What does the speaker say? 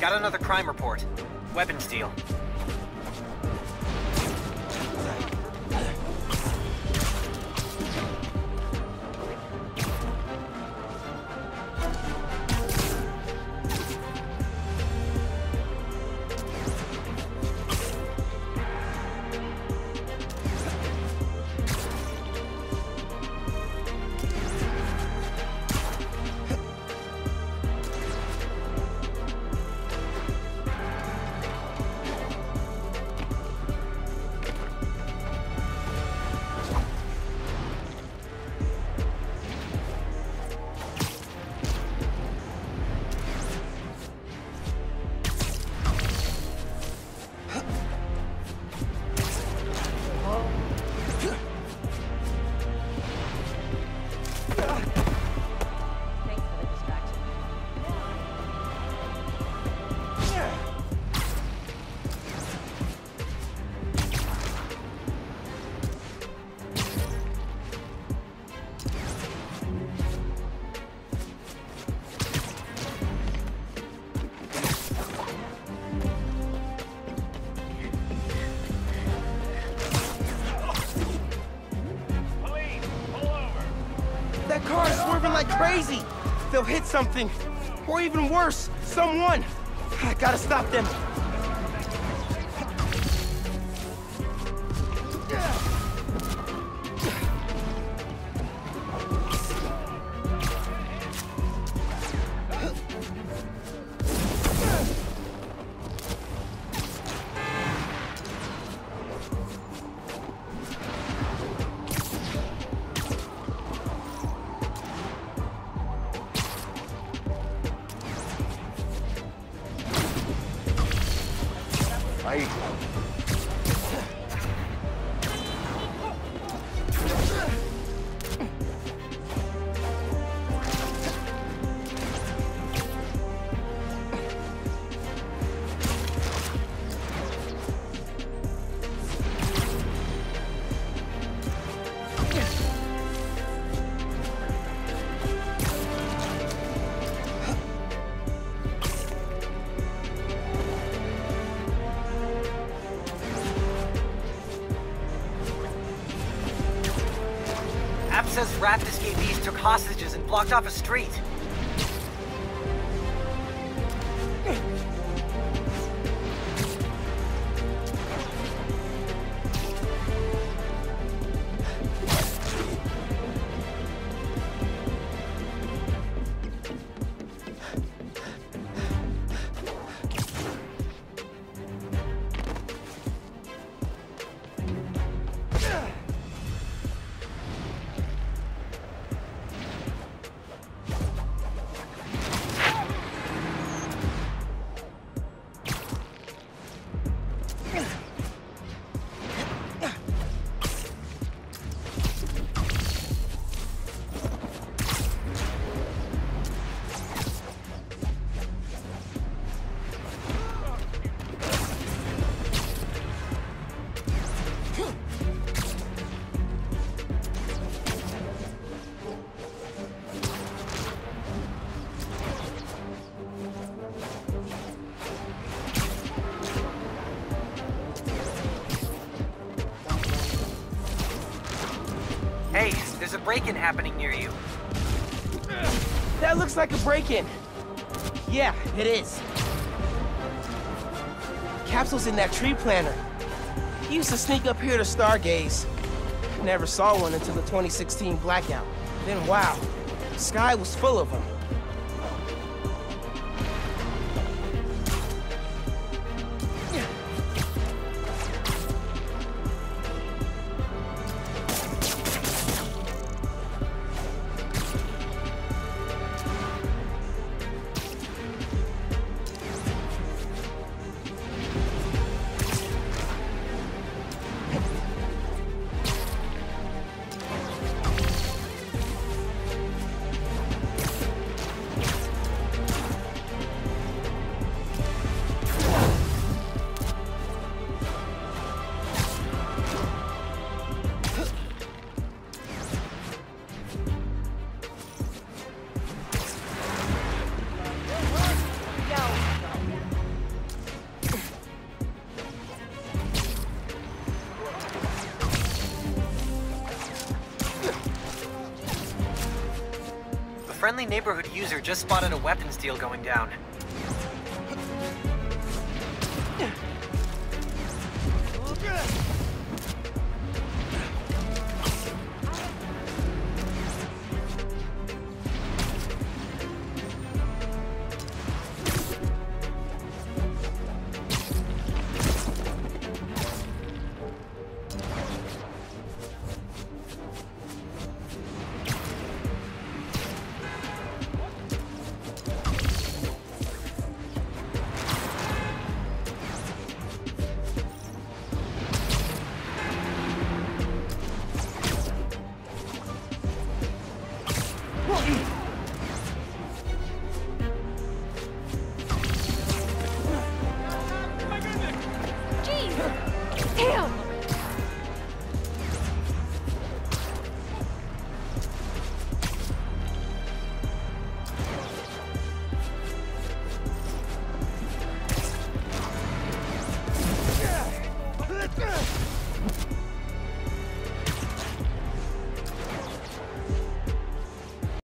Got another crime report. Weapons deal. That car is swerving like crazy. They'll hit something. Or even worse, someone. I gotta stop them. Ahí. Says raft escapees took hostages and blocked off a street. Hey, there's a break-in happening near you. That looks like a break-in. Yeah, it is. Capsule's in that tree planter. He used to sneak up here to stargaze. Never saw one until the 2016 blackout. Then wow, the sky was full of them. Friendly neighborhood user just spotted a weapons deal going down.